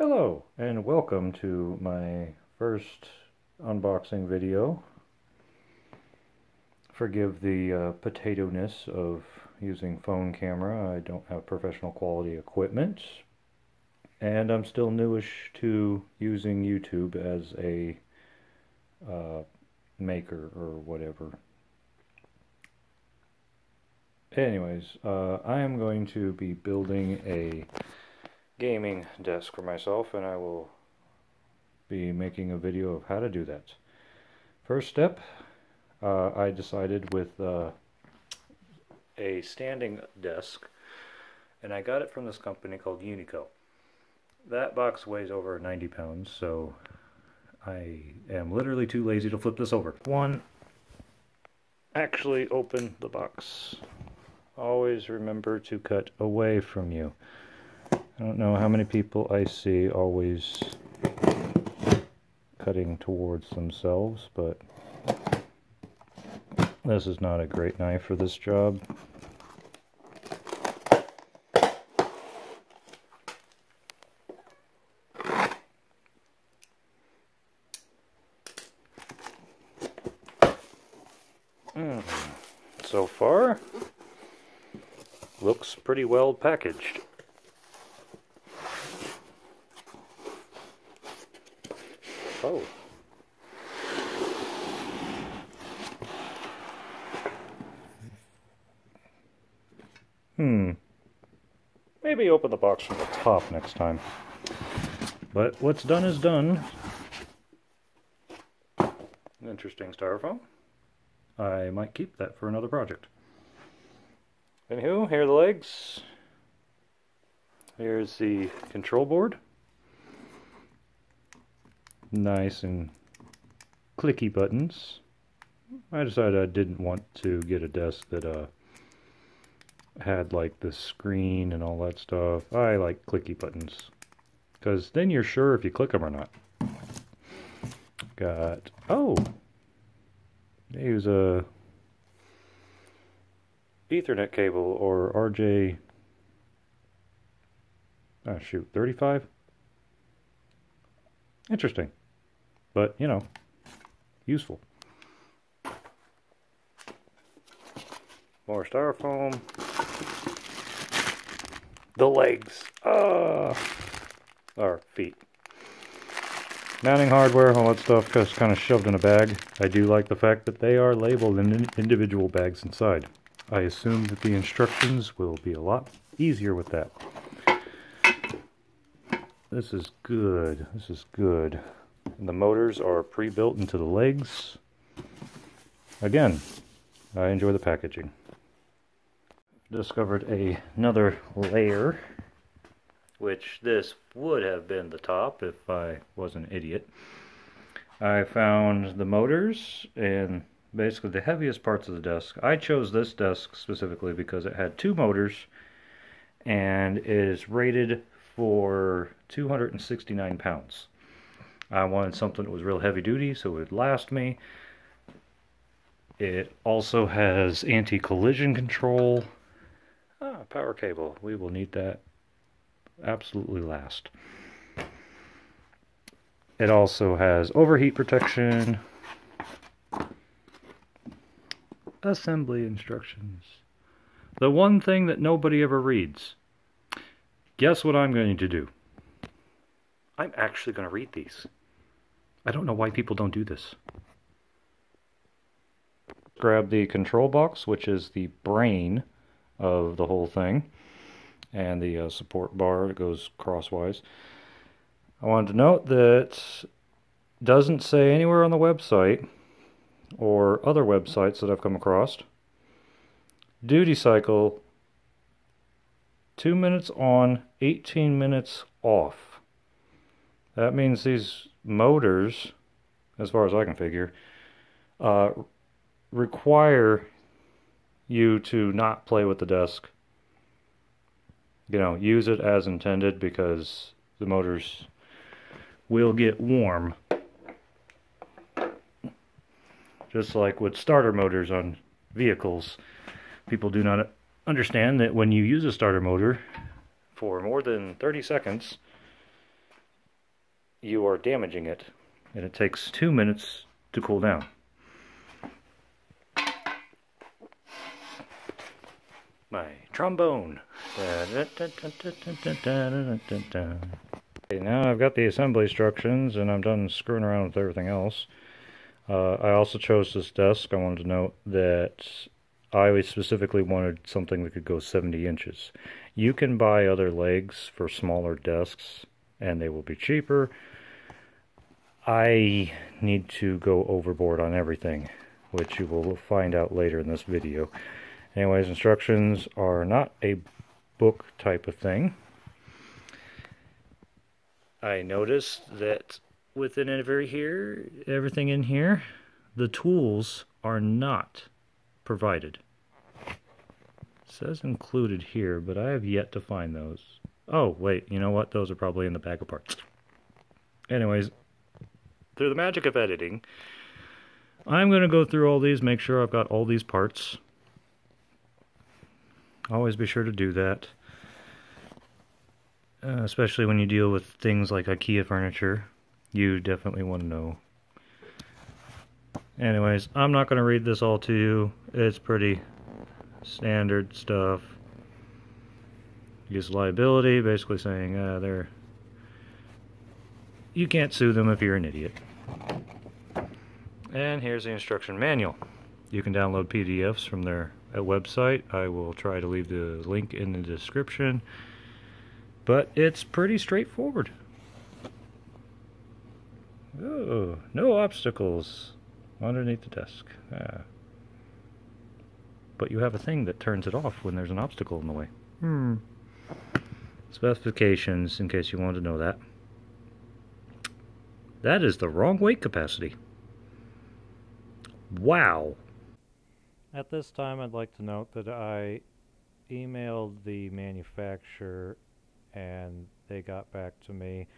Hello and welcome to my first unboxing video. Forgive the uh, potato-ness of using phone camera. I don't have professional quality equipment. And I'm still newish to using YouTube as a uh, maker or whatever. Anyways, uh, I am going to be building a gaming desk for myself and I will be making a video of how to do that. First step, uh, I decided with uh, a standing desk and I got it from this company called Unico. That box weighs over 90 pounds so I am literally too lazy to flip this over. One, actually open the box. Always remember to cut away from you. I don't know how many people I see always cutting towards themselves, but this is not a great knife for this job. Mm. So far, looks pretty well packaged. Oh. Hmm. Maybe open the box from the top next time. But what's done is done. Interesting styrofoam. I might keep that for another project. Anywho, here are the legs. Here's the control board nice and clicky buttons. I decided I didn't want to get a desk that uh, had like the screen and all that stuff. I like clicky buttons because then you're sure if you click them or not. Got, oh, use a Ethernet cable or RJ, oh ah, shoot, 35? Interesting but you know, useful. More styrofoam. The legs. Uh, or feet. Mounting hardware, all that stuff just kind of shoved in a bag. I do like the fact that they are labeled in individual bags inside. I assume that the instructions will be a lot easier with that. This is good. This is good. The motors are pre-built into the legs. Again, I enjoy the packaging. Discovered a, another layer, which this would have been the top if I was an idiot. I found the motors and basically the heaviest parts of the desk. I chose this desk specifically because it had two motors and is rated for 269 pounds. I wanted something that was real heavy duty so it would last me. It also has anti-collision control. Power cable. We will need that absolutely last. It also has overheat protection. Assembly instructions. The one thing that nobody ever reads. Guess what I'm going to do? I'm actually going to read these. I don't know why people don't do this. Grab the control box, which is the brain of the whole thing, and the uh, support bar that goes crosswise. I wanted to note that doesn't say anywhere on the website or other websites that I've come across. Duty cycle 2 minutes on, 18 minutes off. That means these motors, as far as I can figure, uh, require you to not play with the desk. You know, use it as intended because the motors will get warm. Just like with starter motors on vehicles, people do not understand that when you use a starter motor for more than 30 seconds, you are damaging it. And it takes two minutes to cool down. My trombone. Okay, now I've got the assembly instructions and I'm done screwing around with everything else. Uh, I also chose this desk. I wanted to note that I specifically wanted something that could go 70 inches. You can buy other legs for smaller desks and they will be cheaper. I need to go overboard on everything, which you will find out later in this video. Anyways, instructions are not a book type of thing. I noticed that within every here, everything in here, the tools are not provided. It says included here, but I have yet to find those. Oh, wait, you know what? Those are probably in the bag of parts. Anyways, through the magic of editing, I'm going to go through all these, make sure I've got all these parts. Always be sure to do that. Uh, especially when you deal with things like IKEA furniture. You definitely want to know. Anyways, I'm not going to read this all to you. It's pretty standard stuff. Use liability, basically saying uh, they're you can't sue them if you're an idiot. And here's the instruction manual. You can download PDFs from their website. I will try to leave the link in the description. But it's pretty straightforward. Oh, no obstacles underneath the desk. Ah. But you have a thing that turns it off when there's an obstacle in the way. Hmm. Specifications, in case you wanted to know that. That is the wrong weight capacity. Wow. At this time, I'd like to note that I emailed the manufacturer and they got back to me.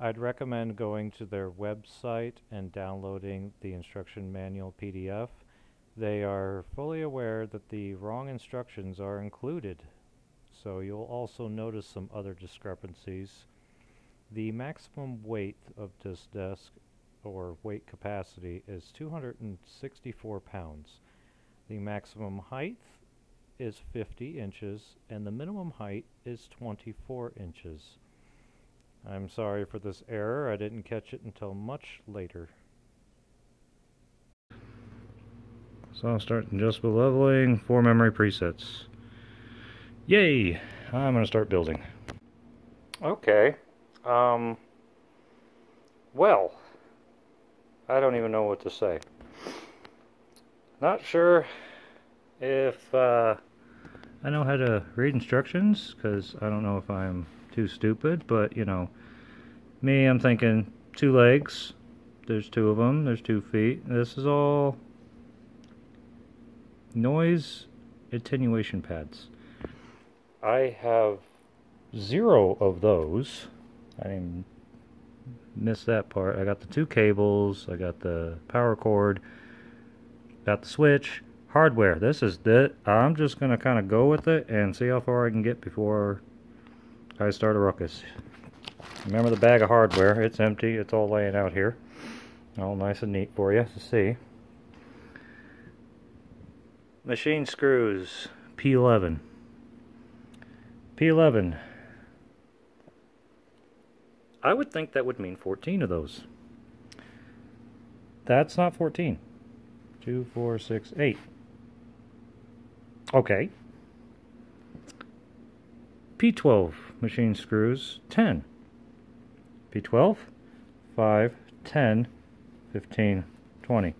I'd recommend going to their website and downloading the instruction manual PDF. They are fully aware that the wrong instructions are included, so you'll also notice some other discrepancies. The maximum weight of this desk, or weight capacity, is 264 pounds. The maximum height is 50 inches, and the minimum height is 24 inches. I'm sorry for this error, I didn't catch it until much later. So I'll start adjustable leveling, four memory presets. Yay! I'm going to start building. Okay. Um, well, I don't even know what to say. Not sure if uh, I know how to read instructions, because I don't know if I'm too stupid, but you know, me, I'm thinking two legs, there's two of them, there's two feet. This is all noise attenuation pads. I have zero of those. I didn't miss that part. I got the two cables, I got the power cord, got the switch, hardware. This is it. I'm just going to kind of go with it and see how far I can get before I start a ruckus. Remember the bag of hardware. It's empty. It's all laying out here. All nice and neat for you to see. Machine screws. P11. P11. I would think that would mean 14 of those. That's not 14. 2, 4, 6, 8. Okay. P12 machine screws, 10. P12, 5, 10, 15, 20.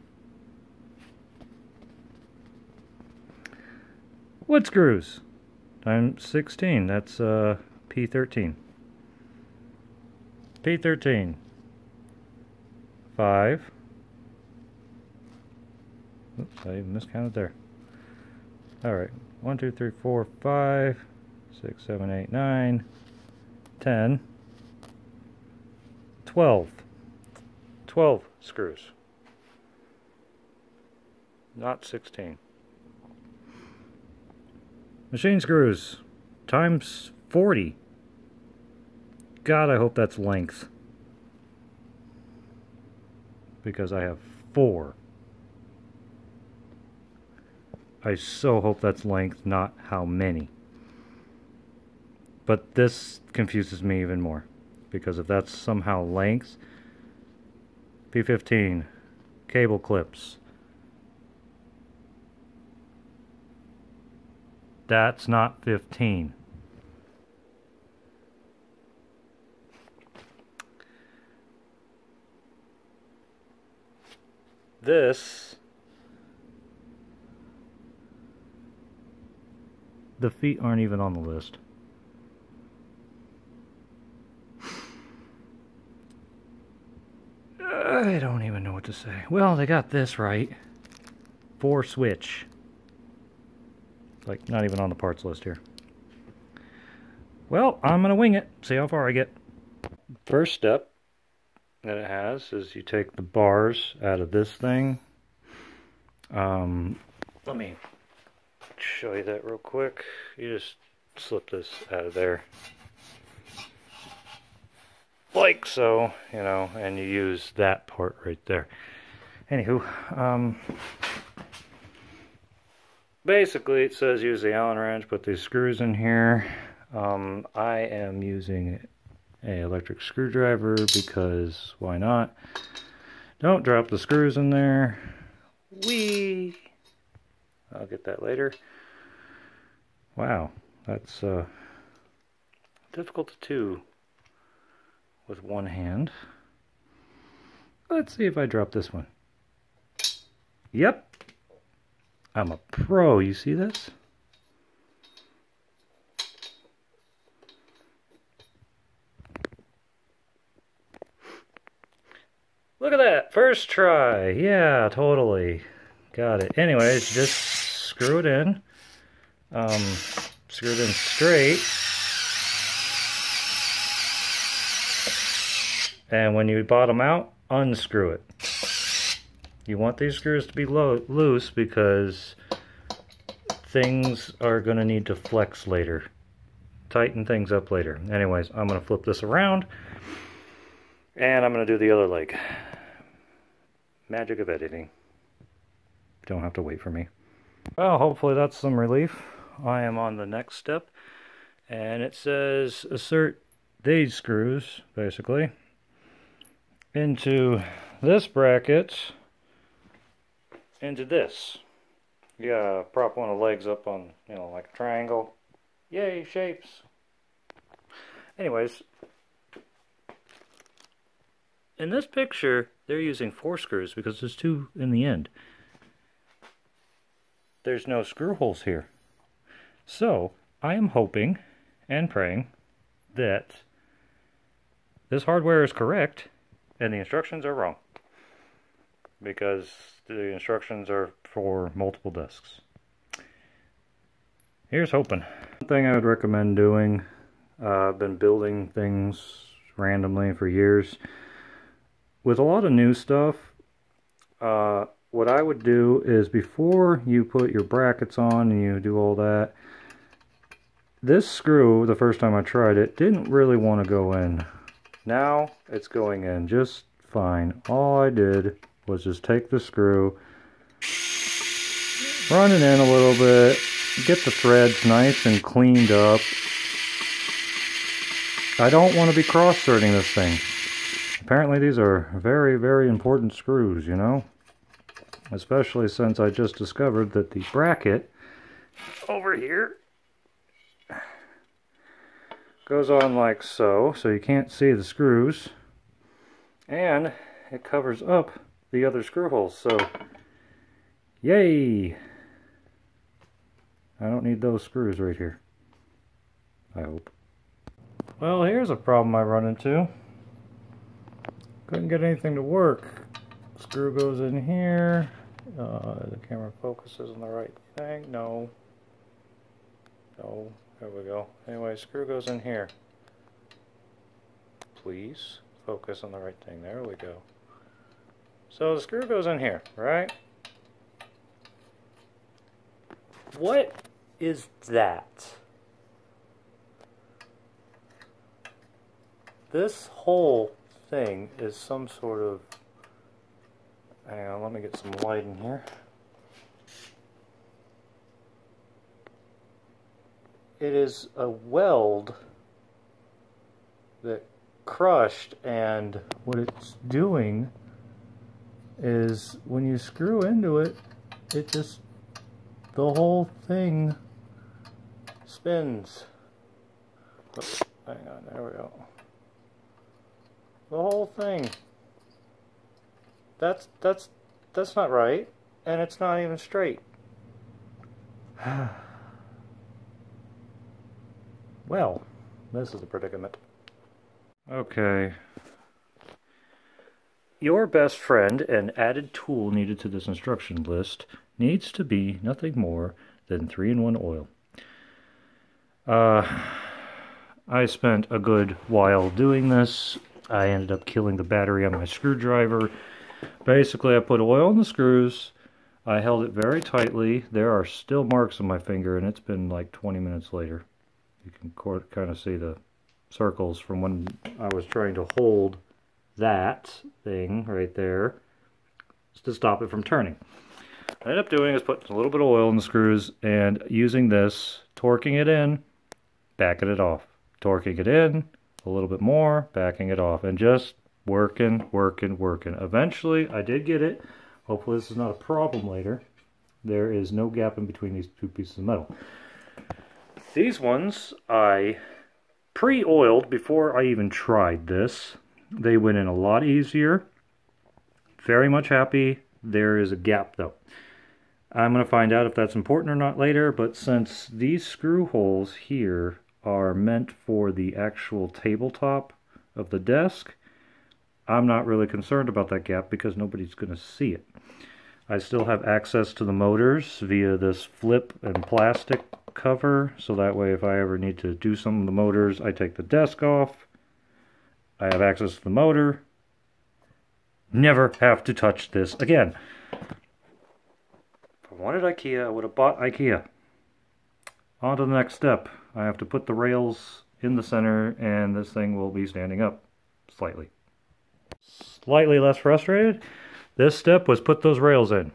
Wood screws, times 16, that's uh, P13. P13. 5. Oops, I even miscounted there. Alright. 1, 2, 3, 4, 5, 6, 7, 8, 9, 10, 12. 12 screws. Not 16. Machine screws times 40. God, I hope that's length. because I have four. I so hope that's length, not how many. But this confuses me even more. Because if that's somehow length, P15, cable clips. That's not 15. This the feet aren't even on the list. I don't even know what to say. Well, they got this right. Four switch. Like, not even on the parts list here. Well, I'm going to wing it. See how far I get. First step that it has is you take the bars out of this thing. Um, let me show you that real quick. You just slip this out of there. Like so, you know, and you use that part right there. Anywho, um, basically it says use the Allen wrench, put these screws in here. Um, I am using a electric screwdriver because why not? Don't drop the screws in there. Whee! I'll get that later. Wow, that's uh, difficult to do with one hand. Let's see if I drop this one. Yep. I'm a pro, you see this? Look at that, first try. Yeah, totally. Got it. Anyways, just screw it in. Um, screw it in straight. And when you bottom out, unscrew it. You want these screws to be loose because things are going to need to flex later. Tighten things up later. Anyways, I'm going to flip this around. And I'm going to do the other leg. Magic of editing. Don't have to wait for me. Well, hopefully that's some relief. I am on the next step. And it says assert these screws, basically, into this bracket, into this. Yeah, prop one of the legs up on, you know, like a triangle. Yay, shapes. Anyways, in this picture, they're using four screws because there's two in the end. There's no screw holes here. So, I am hoping and praying that this hardware is correct and the instructions are wrong. Because the instructions are for multiple discs. Here's hoping. One thing I would recommend doing, uh, I've been building things randomly for years with a lot of new stuff, uh, what I would do is before you put your brackets on and you do all that, this screw, the first time I tried it, didn't really want to go in. Now it's going in just fine. All I did was just take the screw, run it in a little bit, get the threads nice and cleaned up. I don't want to be cross-threading this thing. Apparently these are very, very important screws, you know? Especially since I just discovered that the bracket over here goes on like so, so you can't see the screws. And it covers up the other screw holes, so yay! I don't need those screws right here. I hope. Well, here's a problem I run into. Couldn't get anything to work. Screw goes in here. Uh, the camera focuses on the right thing. No. No. There we go. Anyway, screw goes in here. Please focus on the right thing. There we go. So the screw goes in here, right? What is that? This whole thing is some sort of Hang on, let me get some light in here. It is a weld that crushed and what it's doing is when you screw into it, it just, the whole thing spins. Oops, hang on, there we go. The whole thing. That's, that's, that's not right. And it's not even straight. well, this is a predicament. Okay. Your best friend and added tool needed to this instruction list needs to be nothing more than 3-in-1 oil. Uh, I spent a good while doing this. I ended up killing the battery on my screwdriver. Basically, I put oil in the screws. I held it very tightly. There are still marks on my finger, and it's been like 20 minutes later. You can kind of see the circles from when I was trying to hold that thing right there to stop it from turning. What I ended up doing is putting a little bit of oil in the screws and using this, torquing it in, backing it off. Torquing it in, a little bit more, backing it off, and just working, working, working. Eventually, I did get it. Hopefully this is not a problem later. There is no gap in between these two pieces of metal. These ones I pre-oiled before I even tried this. They went in a lot easier. Very much happy. There is a gap though. I'm going to find out if that's important or not later, but since these screw holes here are meant for the actual tabletop of the desk, I'm not really concerned about that gap because nobody's going to see it. I still have access to the motors via this flip and plastic cover, so that way if I ever need to do some of the motors, I take the desk off, I have access to the motor, never have to touch this again. If I wanted IKEA, I would have bought IKEA. On to the next step. I have to put the rails in the center and this thing will be standing up slightly. Slightly less frustrated, this step was put those rails in.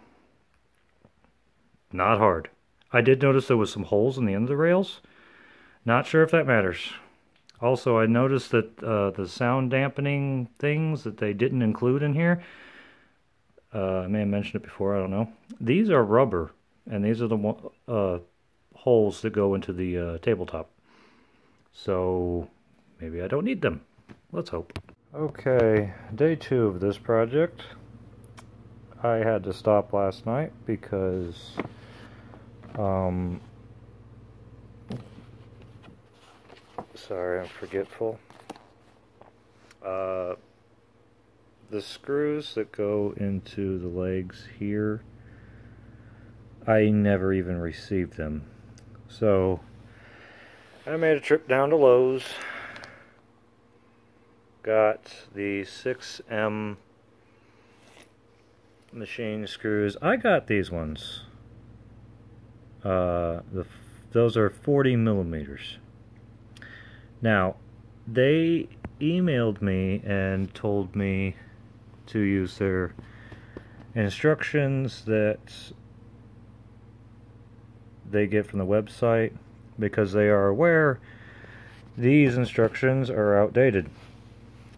Not hard. I did notice there was some holes in the end of the rails. Not sure if that matters. Also, I noticed that uh, the sound dampening things that they didn't include in here, uh, I may have mentioned it before, I don't know. These are rubber, and these are the uh, holes that go into the uh, tabletop. So, maybe I don't need them. Let's hope. Okay, day two of this project. I had to stop last night because um, sorry, I'm forgetful. Uh, the screws that go into the legs here, I never even received them. So, I made a trip down to Lowe's, got the 6M machine screws. I got these ones. Uh, the those are 40 millimeters. Now, they emailed me and told me to use their instructions that they get from the website because they are aware these instructions are outdated.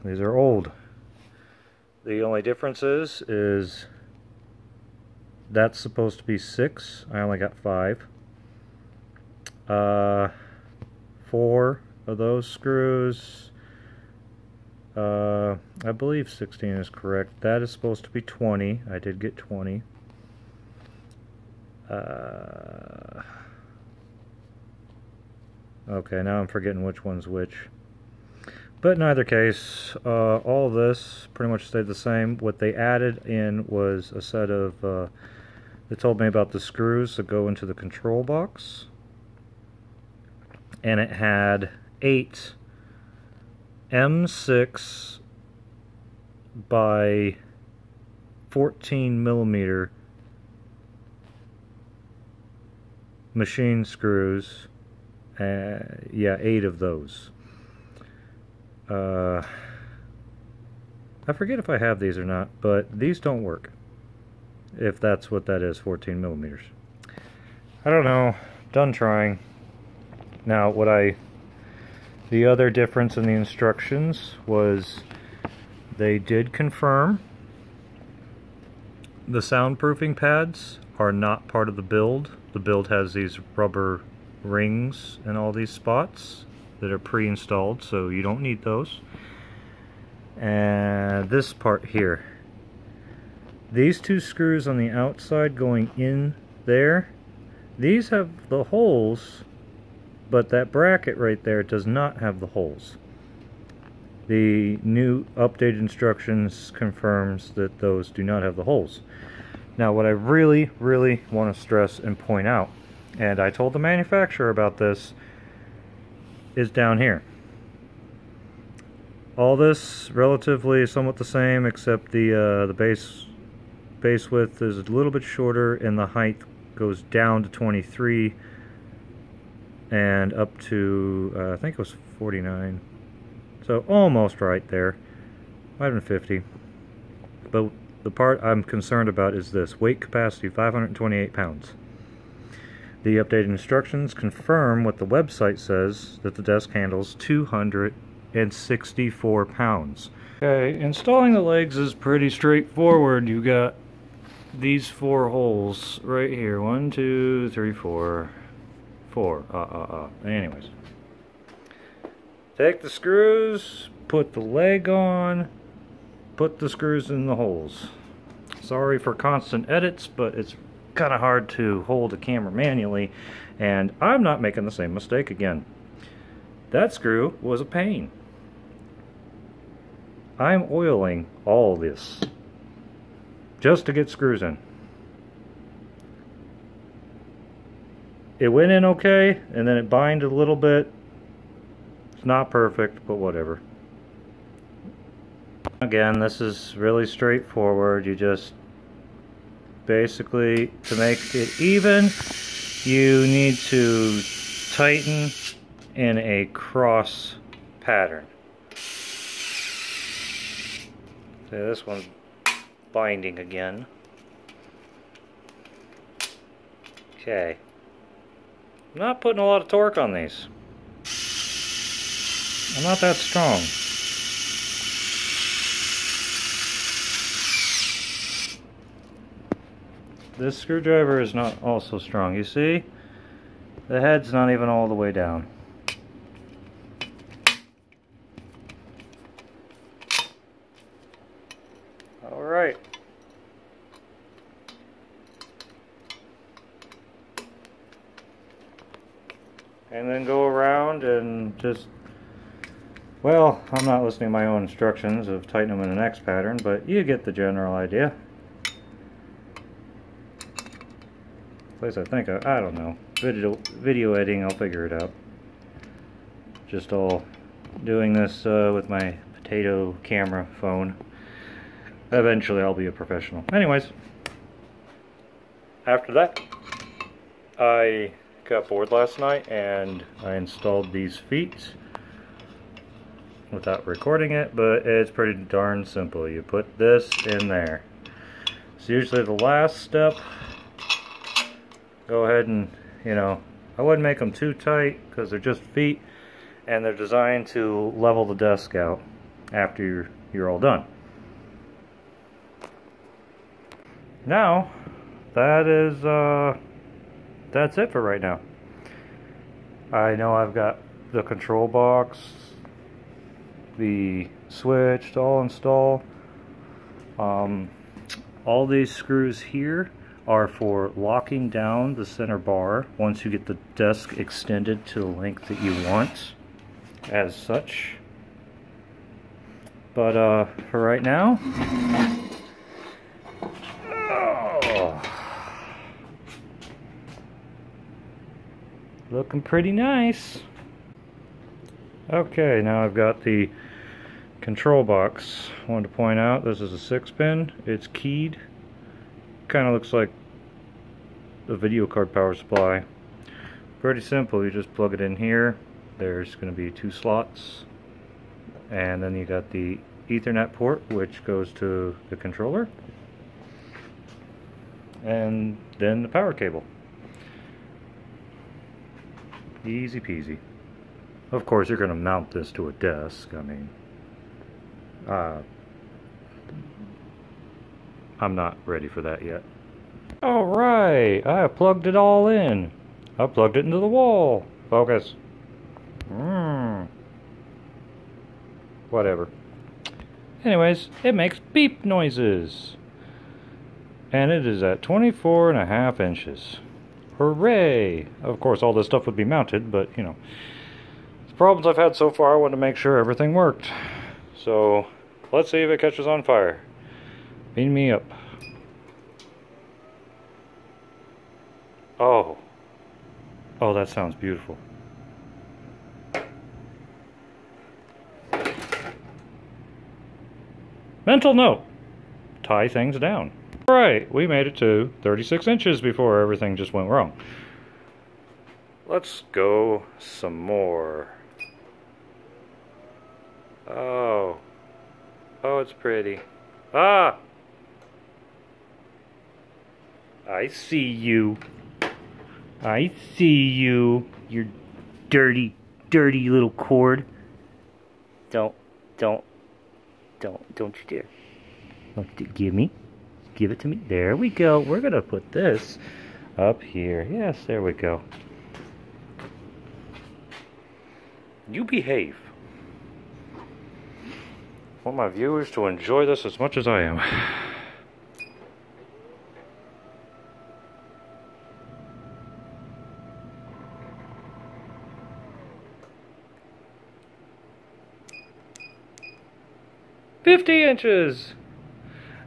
These are old. The only difference is, is that's supposed to be six. I only got five. Uh, four of those screws. Uh, I believe 16 is correct. That is supposed to be 20. I did get 20. Uh, okay, now I'm forgetting which one's which. But in either case, uh, all this pretty much stayed the same. What they added in was a set of uh, they told me about the screws that go into the control box. And it had eight M6 by 14 millimeter machine screws. Uh, yeah, eight of those. Uh, I forget if I have these or not, but these don't work. If that's what that is, 14 millimeters. I don't know. Done trying. Now, what I... The other difference in the instructions was they did confirm the soundproofing pads are not part of the build. The build has these rubber rings in all these spots that are pre-installed, so you don't need those. And this part here. These two screws on the outside going in there these have the holes, but that bracket right there does not have the holes. The new updated instructions confirms that those do not have the holes. Now what I really, really want to stress and point out, and I told the manufacturer about this, is down here. All this relatively somewhat the same except the uh, the base base width is a little bit shorter and the height goes down to 23 and up to uh, I think it was 49 so almost right there might have been 50 but the part I'm concerned about is this weight capacity 528 pounds. The updated instructions confirm what the website says that the desk handles 264 pounds. Okay installing the legs is pretty straightforward. You got these four holes right here. One, two, three, four. Four. Uh, uh, uh. Anyways. Take the screws, put the leg on, put the screws in the holes. Sorry for constant edits, but it's kind of hard to hold a camera manually, and I'm not making the same mistake again. That screw was a pain. I'm oiling all this just to get screws in. It went in okay, and then it binded a little bit. It's not perfect, but whatever. Again, this is really straightforward. You just basically, to make it even, you need to tighten in a cross pattern. So this one's binding again. Okay. I'm not putting a lot of torque on these. I'm not that strong. This screwdriver is not also strong. You see? The head's not even all the way down. right. And then go around and just, well, I'm not listening to my own instructions of tighten them in an X pattern, but you get the general idea. Least I think, I, I don't know. Video, video editing, I'll figure it out. Just all doing this uh, with my potato camera phone. Eventually I'll be a professional. Anyways, after that, I got bored last night and I installed these feet without recording it, but it's pretty darn simple. You put this in there. It's usually the last step. Go ahead and, you know, I wouldn't make them too tight because they're just feet and they're designed to level the desk out after you're, you're all done. now that is uh, that's it for right now. I know I've got the control box the switch to all install. Um, all these screws here are for locking down the center bar once you get the desk extended to the length that you want as such. But uh, for right now Looking pretty nice. Okay, now I've got the control box. Wanted to point out this is a 6 pin. It's keyed. Kind of looks like a video card power supply. Pretty simple. You just plug it in here. There's going to be two slots. And then you got the Ethernet port which goes to the controller. and then the power cable. Easy peasy. Of course, you're going to mount this to a desk. I mean, uh, I'm not ready for that yet. Alright, I plugged it all in. I plugged it into the wall. Focus. Hmm. Whatever. Anyways, it makes beep noises. And it is at 24 and a half inches. Hooray! Of course, all this stuff would be mounted, but, you know. The problems I've had so far, I wanted to make sure everything worked. So, let's see if it catches on fire. Beam me up. Oh. Oh, that sounds beautiful. Mental note. Tie things down. Alright, we made it to 36 inches before everything just went wrong. Let's go some more. Oh. Oh, it's pretty. Ah! I see you. I see you. Your dirty, dirty little cord. Don't, don't, don't, don't you dare. Don't you give me. Give it to me. There we go. We're going to put this up here. Yes, there we go. You behave. I want my viewers to enjoy this as much as I am. Fifty inches!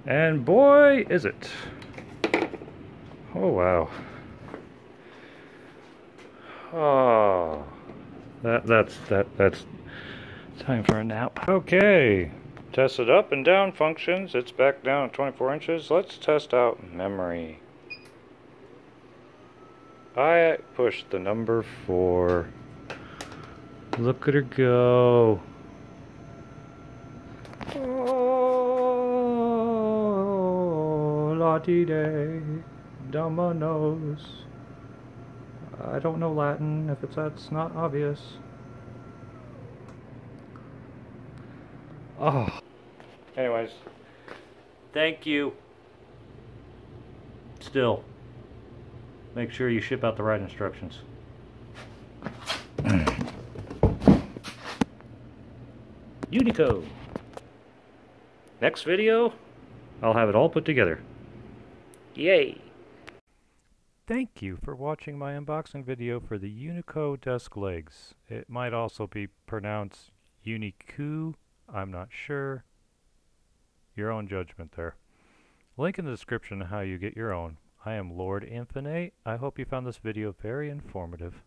And boy, is it. Oh, wow. Oh, that, that's, that, that's time for a nap. Okay, tested up and down functions. It's back down at 24 inches. Let's test out memory. I pushed the number four. Look at her go. Latide, Dominoes. I don't know Latin, if it's that's not obvious. Oh. Anyways, thank you. Still, make sure you ship out the right instructions. Unico. Next video, I'll have it all put together. Yay! Thank you for watching my unboxing video for the Unico desk legs. It might also be pronounced Unicu, I'm not sure. Your own judgment there. Link in the description how you get your own. I am Lord Infinite. I hope you found this video very informative.